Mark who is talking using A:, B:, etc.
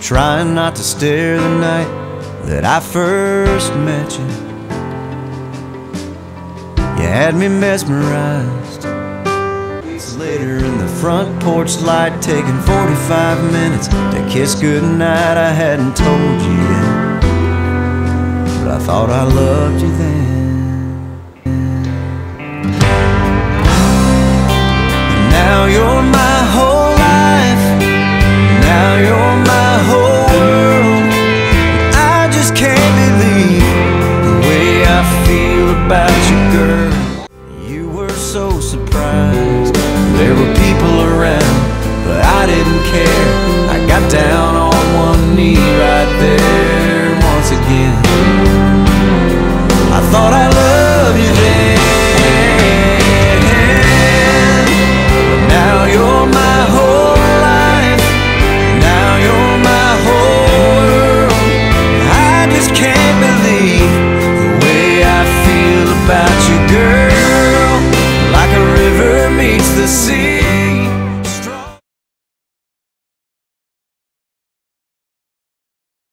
A: trying not to stare the night that I first met you. You had me mesmerized. Weeks later in the front porch light, taking 45 minutes to kiss goodnight. I hadn't told you yet, but I thought I loved you then. will